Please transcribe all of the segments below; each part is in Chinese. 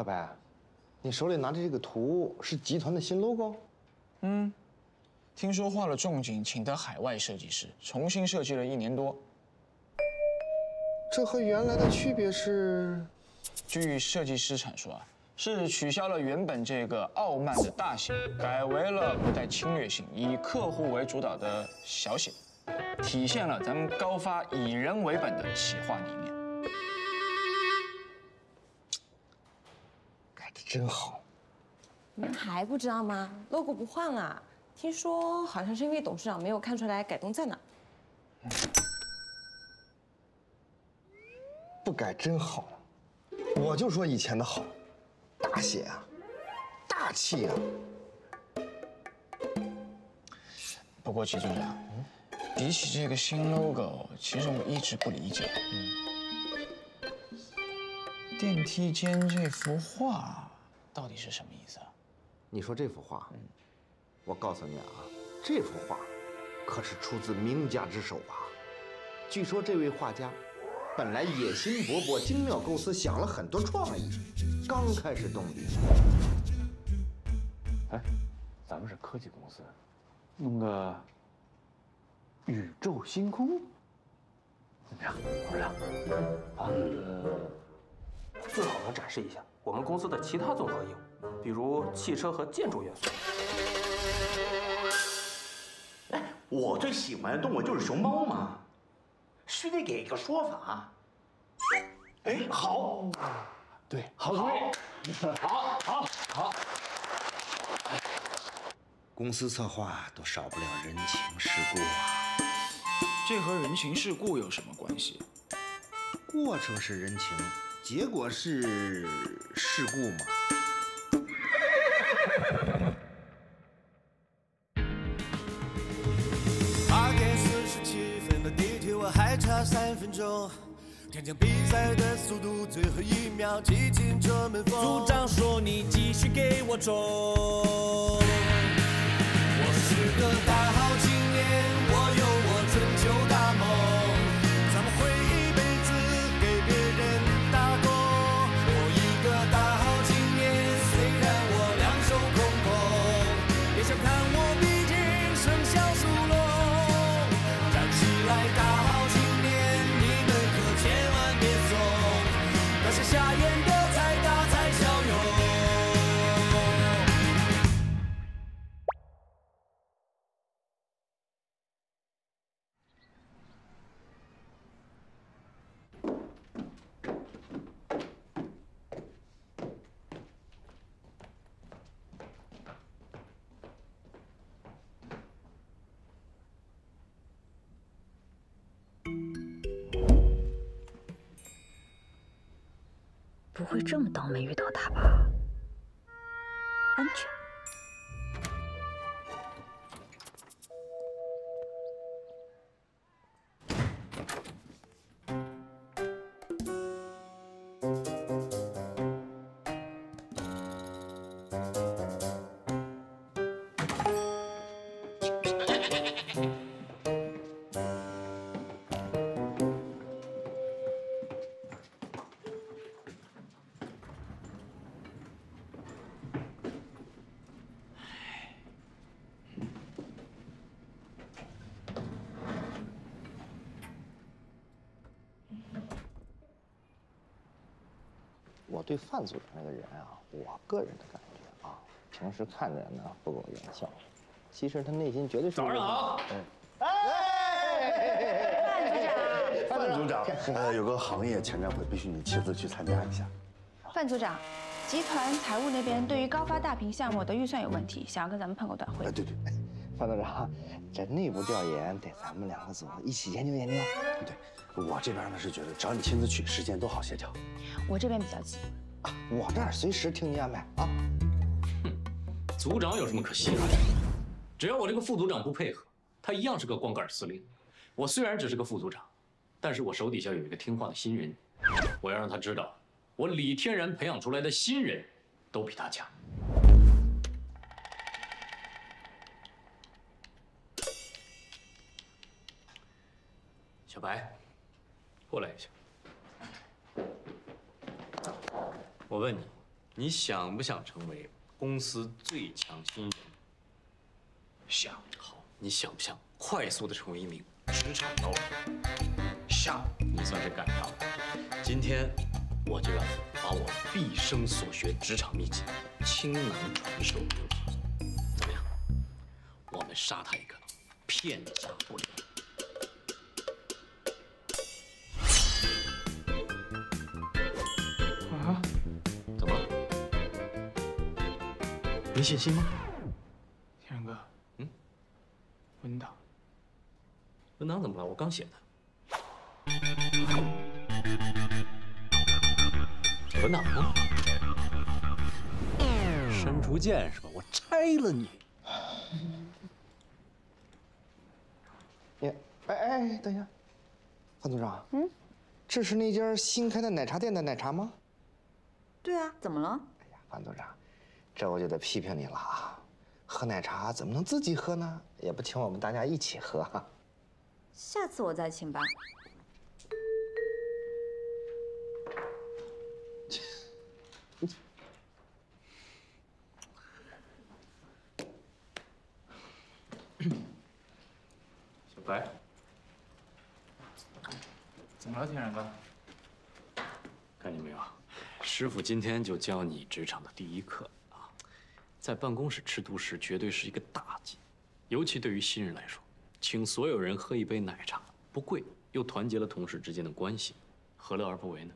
小白，你手里拿着这个图是集团的新 logo？嗯，听说画了重景，请的海外设计师重新设计了一年多。这和原来的区别是？据设计师阐述啊，是取消了原本这个傲慢的大写，改为了不带侵略性、以客户为主导的小写，体现了咱们高发以人为本的企划理念。真好。你们还不知道吗？logo 不换了，听说好像是因为董事长没有看出来改动在哪。不改真好。我就说以前的好，大写啊，大气啊。不过齐局长，比起这个新 logo，其实我一直不理解，电梯间这幅画到底是什么意思啊？你说这幅画，我告诉你啊，这幅画可是出自名家之手啊。据说这位画家。本来野心勃勃，精妙构思，想了很多创意。刚开始动笔，哎，咱们是科技公司，弄个宇宙星空，怎么样，董事长？啊，最好能展示一下我们公司的其他综合业务，比如汽车和建筑元素。哎，我最喜欢的动物就是熊猫嘛。须得给个说法。哎，好，对，好主意，好，好，好。公司策划都少不了人情世故啊。这和人情世故有什么关系？过程是人情，结果是事故嘛。还差三分钟，天津比赛的速度，最后一秒挤进这门缝。组长说你继续给我冲，不会这么倒霉遇到他吧？安全。我对范组长这个人啊，我个人的感觉啊，平时看着呢不苟言笑，其实他内心绝对是。早上好。哎，范组长，范组长，呃，有个行业前瞻会，必须你亲自去参加一下。范组长，集团财务那边对于高发大屏项目的预算有问题，想要跟咱们碰个短会。哎，对对，范组长，这内部调研得咱们两个组一起研究研究。对。我这边呢是觉得，只要你亲自去，时间都好协调。我这边比较急，啊，我这儿随时听你安排啊。哼，组长有什么可稀罕的？只要我这个副组长不配合，他一样是个光杆司令。我虽然只是个副组长，但是我手底下有一个听话的新人，我要让他知道，我李天然培养出来的新人，都比他强。小白。过来一下。我问你，你想不想成为公司最强新人？想。好，你想不想快速的成为一名职场高手？想。你算是赶上了。今天我就要把我毕生所学职场秘籍倾囊传授给你。怎么样？我们杀他一个片甲不留。没信心吗？天然哥，嗯，文档。文档怎么了？我刚写的。文档呢？删除键是吧？我拆了你。你，哎哎，等一下，范组长，嗯，这是那家新开的奶茶店的奶茶吗？对啊，怎么了？哎呀，范组长，这我就得批评你了啊！喝奶茶怎么能自己喝呢？也不请我们大家一起喝。下次我再请吧。小白，怎么了，天然哥？看见没有？师傅今天就教你职场的第一课啊！在办公室吃独食绝对是一个大忌，尤其对于新人来说，请所有人喝一杯奶茶，不贵又团结了同事之间的关系，何乐而不为呢？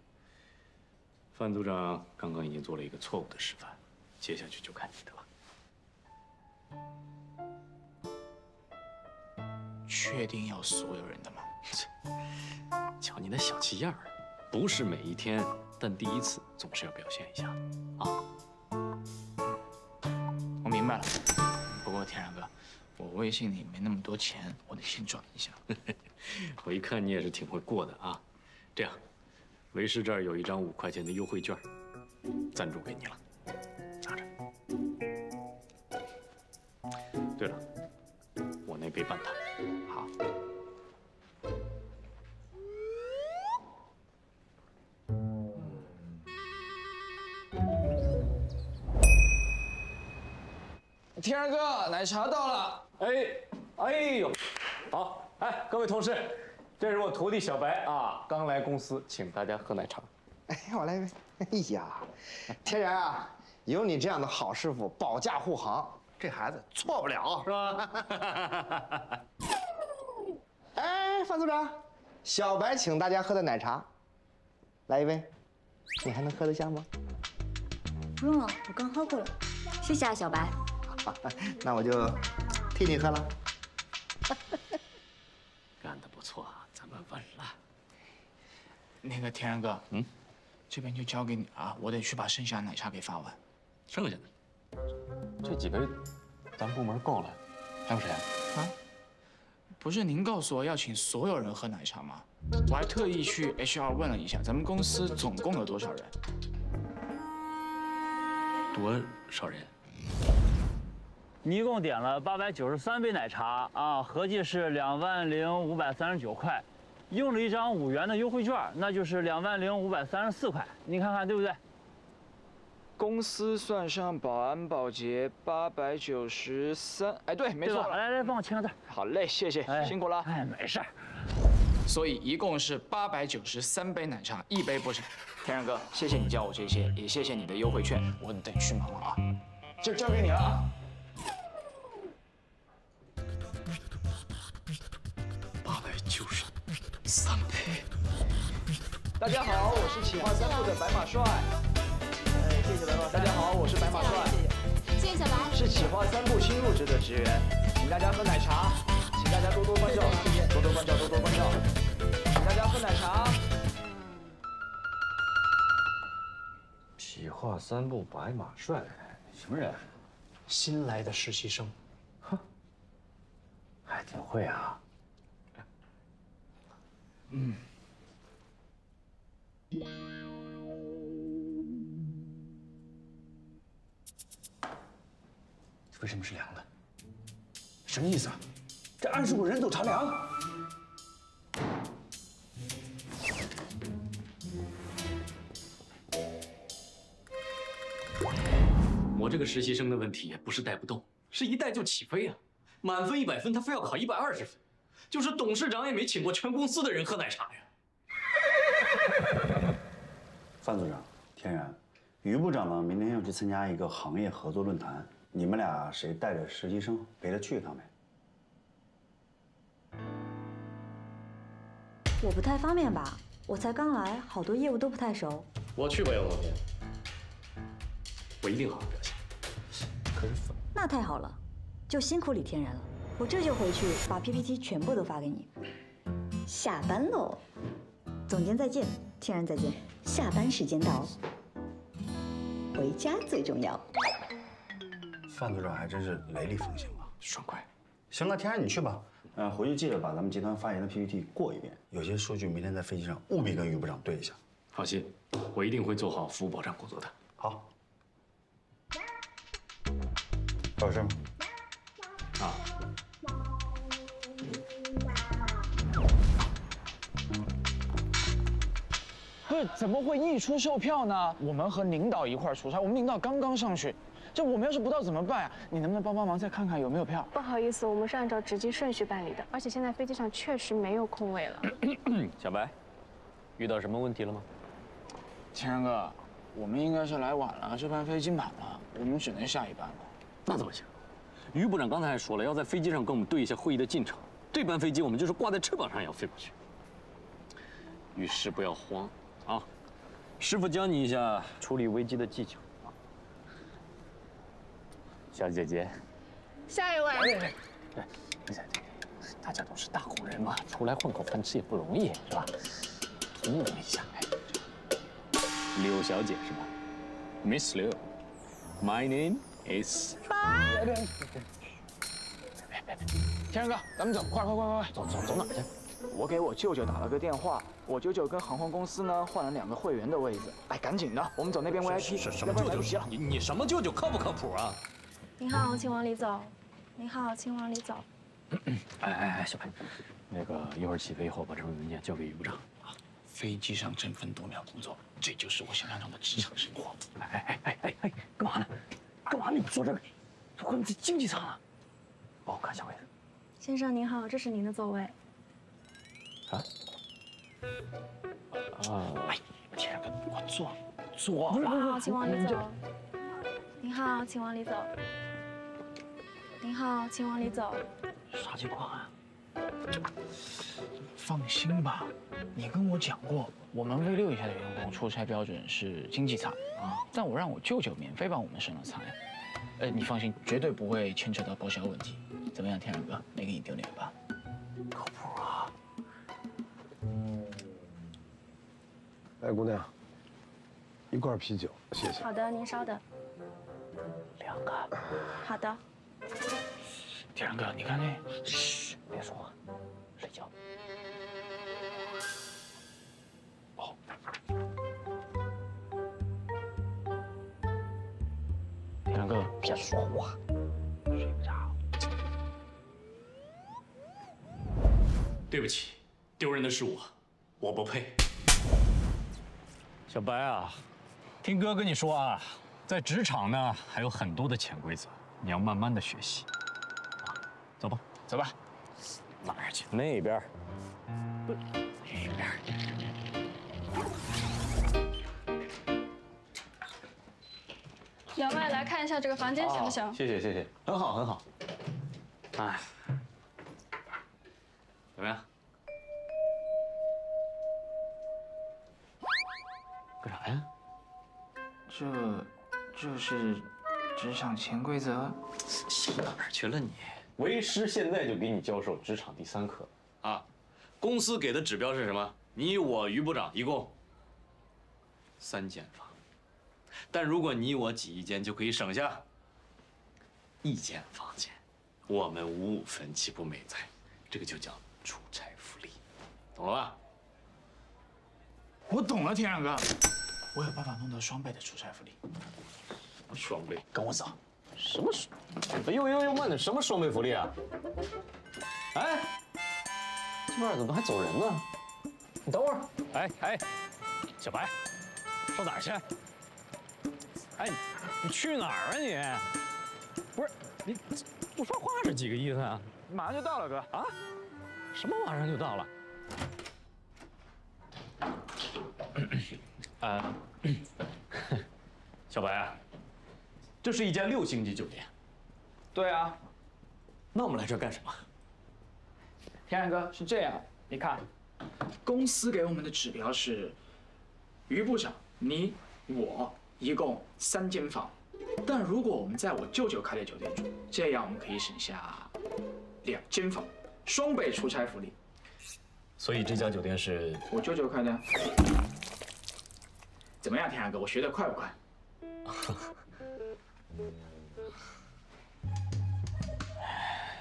范组长刚刚已经做了一个错误的示范，接下去就看你的了。确定要所有人的吗？瞧你那小气样儿，不是每一天，但第一次总是要表现一下的啊！明白了。不过天然哥，我微信里没那么多钱，我得先转一下。我一看你也是挺会过的啊。这样，为师这儿有一张五块钱的优惠券，赞助给你了，拿着。对了，我那杯半糖。好。天儿哥，奶茶到了。哎，哎呦，好，哎，各位同事，这是我徒弟小白啊，刚来公司，请大家喝奶茶。哎，我来一杯。哎呀，天然啊，有你这样的好师傅保驾护航，这孩子错不了，是吧？哎，范组长，小白请大家喝的奶茶，来一杯，你还能喝得下吗？不用了，我刚喝过了。谢谢啊，小白。那我就替你喝了。干得不错，咱们稳了。那个天然哥，嗯，这边就交给你啊，我得去把剩下奶茶给发完。剩下的这几杯，咱部门够了，还有谁？啊？不是您告诉我要请所有人喝奶茶吗？我还特意去 HR 问了一下，咱们公司总共有多少人？多少人？你一共点了八百九十三杯奶茶啊，合计是两万零五百三十九块，用了一张五元的优惠券，那就是两万零五百三十四块，你看看对不对？公司算上保安保洁八百九十三，哎，对，没错。来来，帮我签个字。好嘞，谢谢，辛苦了。哎，没事儿。所以一共是八百九十三杯奶茶，一杯不少。天然哥，谢谢你教我这些，也谢谢你的优惠券，我得去忙了啊，就交给你了啊。三杯。大家好，我是企划三部的白马帅。哎，谢谢白马。大家好，我是白马帅。谢谢小白。是企划三部新入职的职员，请大家喝奶茶，请大家多多关照，多多关照，多多关照，请大家喝奶茶。企划三部白马帅，什么人？新来的实习生。哼，还挺会啊。嗯。为什么是凉的？什么意思啊？这暗示我人走茶凉？我这个实习生的问题不是带不动，是一带就起飞啊！满分一百分，他非要考一百二十分，就是董事长也没请过全公司的人喝奶茶呀。范组长，天然，于部长呢？明天要去参加一个行业合作论坛，你们俩谁带着实习生陪他去一趟呗？我不太方便吧，我才刚来，好多业务都不太熟。我去吧，杨总监，我一定好好表现。可是那太好了，就辛苦李天然了。我这就回去把 PPT 全部都发给你。下班喽，总监再见，天然再见，下班时间到，回家最重要。范组长还真是雷厉风行啊，爽快。行了，天然你去吧。呃，回去记得把咱们集团发言的 PPT 过一遍，有些数据明天在飞机上务必跟于部长对一下。放心，我一定会做好服务保障工作的。好，还有事吗？啊，不是怎么会溢出售票呢？我们和领导一块儿出差，我们领导刚刚上去。这我们要是不到怎么办呀？你能不能帮帮忙，再看看有没有票？不好意思，我们是按照值机顺序办理的，而且现在飞机上确实没有空位了。小白，遇到什么问题了吗？天然哥，我们应该是来晚了，这班飞机满了，我们只能下一班了。那怎么行？于部长刚才还说了，要在飞机上跟我们对一下会议的进程。这班飞机我们就是挂在翅膀上也要飞过去。遇事不要慌啊！师傅教你一下处理危机的技巧。小姐姐，下一位。哎，大家都是大工人嘛，出来混口饭吃也不容易，是吧？通融一下。柳小姐是吧？Miss Liu。My name is。别别别！天然哥，咱们走，快快快快快，走走走哪去？我给我舅舅打了个电话，我舅舅跟航空公司呢换了两个会员的位子。哎，赶紧的，我们走那边 VIP，什么舅舅？你你什么舅舅？靠不靠谱啊？您好，请往里走。您好，请往里走。哎哎哎，小白，那个一会儿起飞以后把这份文件交给于部长啊。飞机上争分夺秒工作，这就是我想象中的职场生活。哎哎哎哎哎哎，干嘛呢？干嘛你坐这儿？我们在经济舱啊。帮我看下位置。先生您好，这是您的座位。啊？啊！哎，天然哥，我坐，坐。您好，请往里走。您好，请往里走。您好，请往里走。啥情况啊？放心吧，你跟我讲过，我们 V 六以下的员工出差标准是经济舱啊，但我让我舅舅免费帮我们升了舱。呃，你放心，绝对不会牵扯到报销问题。怎么样，天然哥，没给你丢脸吧？靠谱啊！哎，姑娘，一罐啤酒，谢谢。好的，您稍等。两个。好的。天然哥，你看那，嘘，别说话，睡觉。哦。天然哥，别说话，睡不着。对不起，丢人的是我，我不配。小白啊，听哥跟你说啊，在职场呢还有很多的潜规则，你要慢慢的学习。走吧，走吧。哪儿去？那边。那边。员外来看一下这个房间行不行？谢谢谢谢，很好很好。哎，怎么样？呀？这，这是职场潜规则。想到哪儿去了你？为师现在就给你教授职场第三课啊！公司给的指标是什么？你我于部长一共三间房，但如果你我挤一间，就可以省下一间房间，我们五五分，岂不美哉？这个就叫出差福利，懂了吧？我懂了，天然哥，我有办法弄到双倍的出差福利。双倍，跟我走。什么？呦呦呦，慢点！什么双倍福利啊？哎，这边怎么还走人呢？你等会儿。哎哎，小白，上哪儿去？哎，你去哪儿啊你？不是你不说话是几个意思啊？马上就到了，哥啊？什么马上就到了？啊，小白啊，这是一家六星级酒店。对啊。那我们来这儿干什么？天然哥是这样，你看，公司给我们的指标是，于部长，你我一共三间房，但如果我们在我舅舅开的酒店住，这样我们可以省下两间房，双倍出差福利。所以这家酒店是我舅舅开的。怎么样，天然哥，我学的快不快？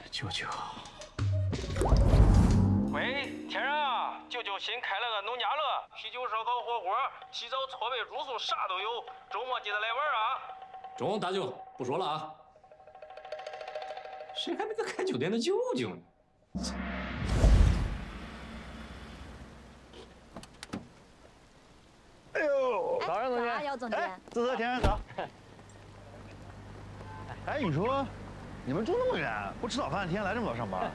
舅舅。喂，天然啊，舅舅新开了个农家乐，啤酒、烧烤、火锅、洗澡、搓背、住宿啥都有，周末记得来玩啊！中，大舅，不说了啊。谁还没个开酒店的舅舅呢？哎呦，早上，总监，姚总监，自责天然早。哎，你说，你们住那么远，不吃早饭，天天来这么早上班？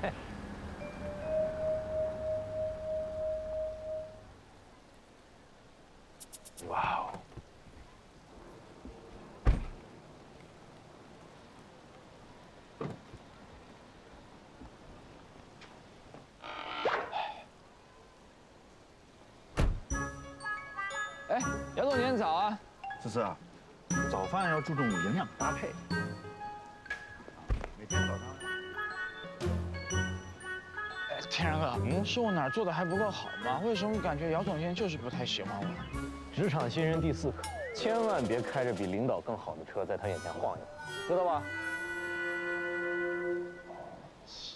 思思啊，早饭要注重营养搭配。每天早上。哎，天然哥，嗯，是我哪儿做的还不够好吗？为什么感觉姚总监就是不太喜欢我？职场新人第四课，千万别开着比领导更好的车在他眼前晃悠，知道吧？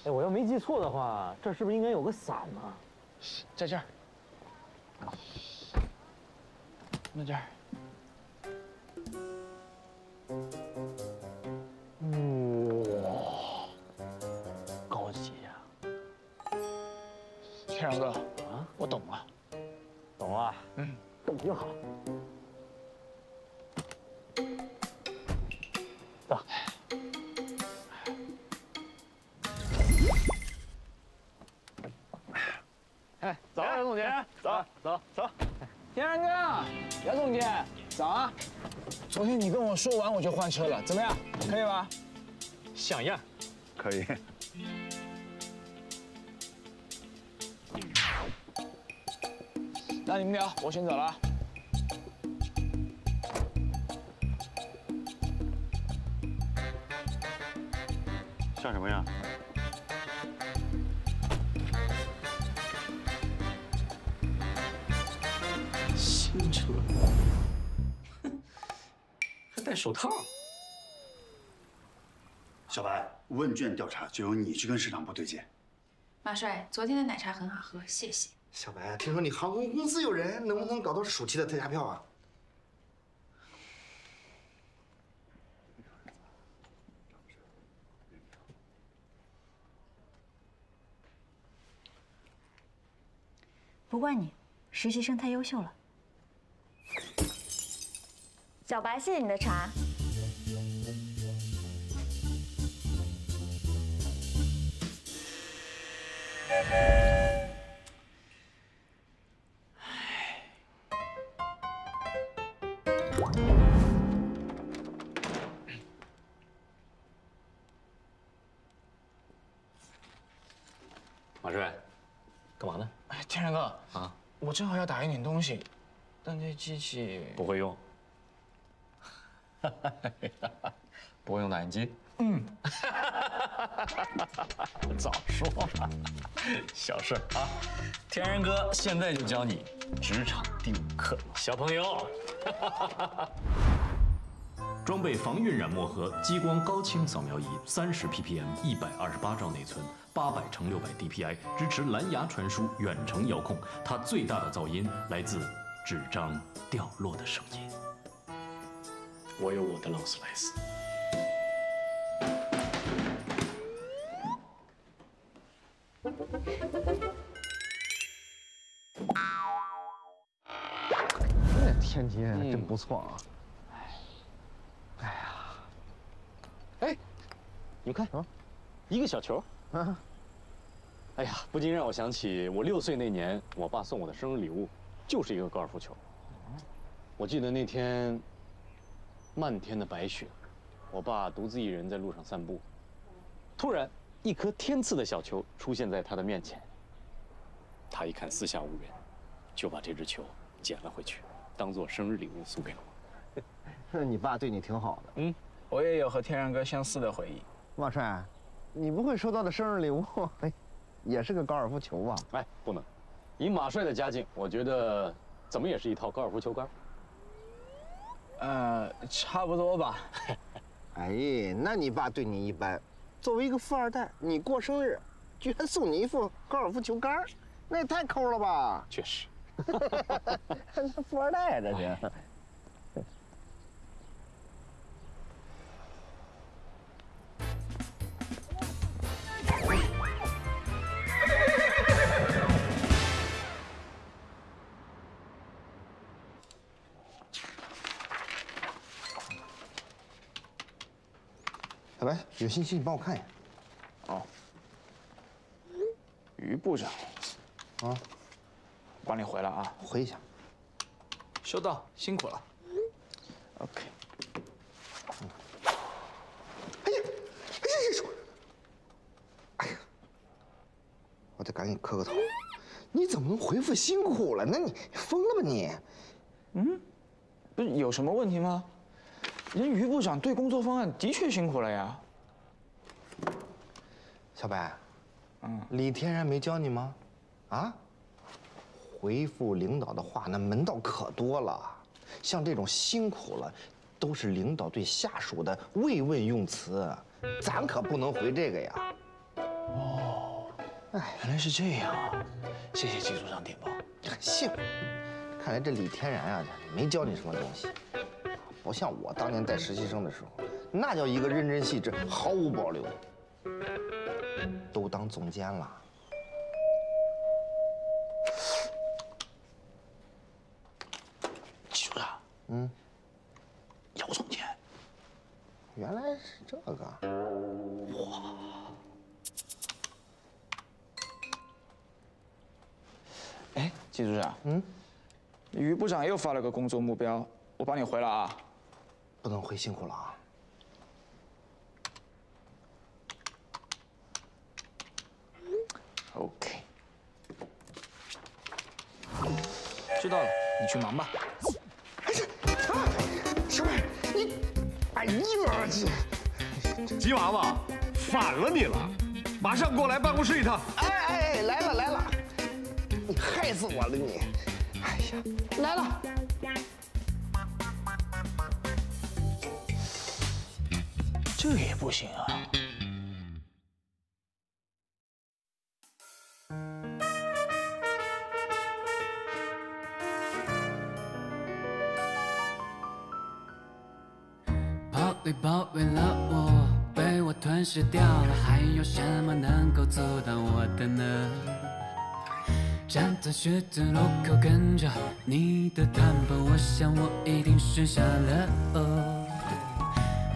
哎，我要没记错的话，这是不是应该有个伞呢？在这儿。那这儿。哇，高级呀！天然哥，啊，我懂了，懂了，嗯，懂就好。走。哎，走，杨总监，走走走。天然哥，杨总监，早啊！昨天你跟我说完我就换车了，怎么样？可以吧？像样。可以。那你们聊，我先走了。像什么样？戴手套。小白，问卷调查就由你去跟市场部对接。马帅，昨天的奶茶很好喝，谢谢。小白，听说你航空公司有人，能不能搞到暑期的特价票啊？不怪你，实习生太优秀了。小白，谢谢你的茶。马帅，干嘛呢？哎，天然哥啊，我正好要打印点东西，但这机器不会用。不会用打印机？嗯。早说嘛，小事啊。天然哥现在就教你职场第五课，小朋友。装备防晕染墨盒、激光高清扫描仪，三十 ppm，一百二十八兆内存，八百乘六百 DPI，支持蓝牙传输、远程遥控。它最大的噪音来自纸张掉落的声音。我有我的劳斯莱斯天津真不错啊。哎哎呀哎你们看什么一个小球。啊？哎呀不禁让我想起我六岁那年我爸送我的生日礼物就是一个高尔夫球。我记得那天漫天的白雪，我爸独自一人在路上散步，突然一颗天赐的小球出现在他的面前。他一看四下无人，就把这只球捡了回去，当做生日礼物送给了我。那你爸对你挺好的。嗯，我也有和天然哥相似的回忆。马帅，你不会收到的生日礼物，哎，也是个高尔夫球吧？哎，不能，以马帅的家境，我觉得怎么也是一套高尔夫球杆。呃，差不多吧。哎，那你爸对你一般。作为一个富二代，你过生日，居然送你一副高尔夫球杆，那也太抠了吧？确实。富二代啊，这是。有信息你帮我看一眼。哦。于部长，啊，帮你回了啊，回一下。收到，辛苦了。OK。哎呀，哎呀，哎呀，我得赶紧磕个头。你怎么能回复辛苦了？呢你疯了吧你？嗯，不是有什么问题吗？人于部长对工作方案的确辛苦了呀，小白，嗯，李天然没教你吗？啊？回复领导的话，那门道可多了，像这种辛苦了，都是领导对下属的慰问用词，咱可不能回这个呀。哦，哎，原来是这样，谢谢季组长点报。幸，看来这李天然啊，没教你什么东西。不像我当年带实习生的时候，那叫一个认真细致，毫无保留。都当总监了，季组长，嗯，姚总监，原来是这个，哇！哎，季组长，嗯，于部长又发了个工作目标，我帮你回了啊。不能回，辛苦了啊。OK，知道了，你去忙吧。哎这，啊，小白，你，哎呀，吉娃娃，反了你了，马上过来办公室一趟。哎哎哎，来了来了，你害死我了你！哎呀，来了。这也不行啊！你包围了我，被我吞噬掉了，还有什么能够阻挡我的呢？站在十字路口，跟着你的谈步，我想我一定是傻了。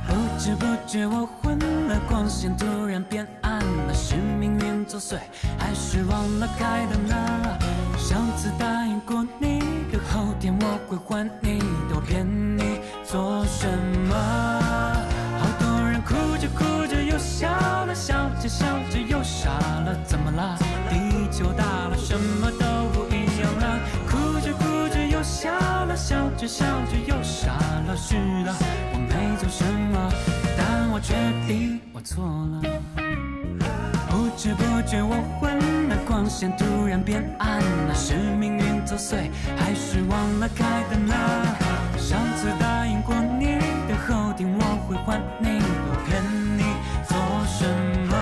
不知不觉我昏了，光线突然变暗了，是命运作祟，还是忘了开灯呢？上次答应过你的后天我会还你，笑着笑着又傻了，是的，我没做什么。但我决定我错了，不知不觉我昏了，光线突然变暗了，是命运作祟，还是忘了开灯了？上次答应过你的后天我会还你，我骗你做什么？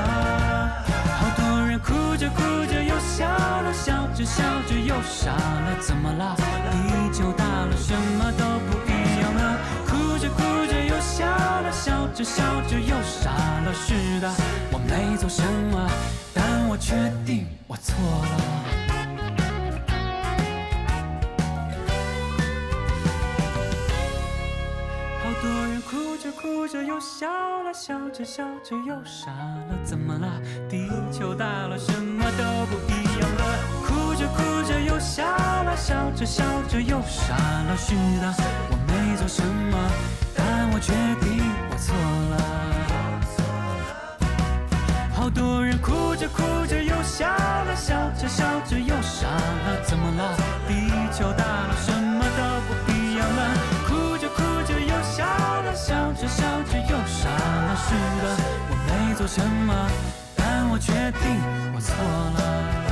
好多人哭着哭着笑了，笑着笑着又傻了，怎么了？地球大了，什么都不一样了，哭着哭着又笑了，笑着笑着又傻了。是的，我没做什么，但我确定我错了。好多人哭着哭着又笑了，笑着笑着又傻了，怎么了？地球大了，什么都不一样样了。哭着哭着又笑了，笑着笑着又傻了。是的，我没做什么，但我决定我错了。好多人哭着哭着又笑了，笑着笑着又傻了，怎么了？地球大了，什么都不一样了。哭着哭着又笑了，笑着笑着又傻了。是的，我没做什么，但我决定我错了